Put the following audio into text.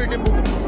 Everything will go.